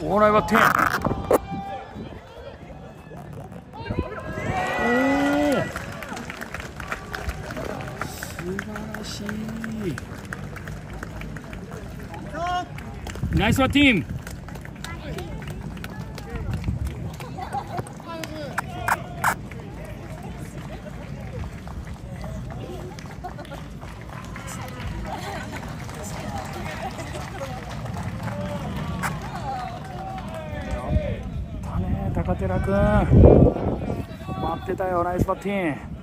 おー。ライバッテンおお素晴らしいナイスバッティングだね高寺君。待ってたよナイスバッティン。グ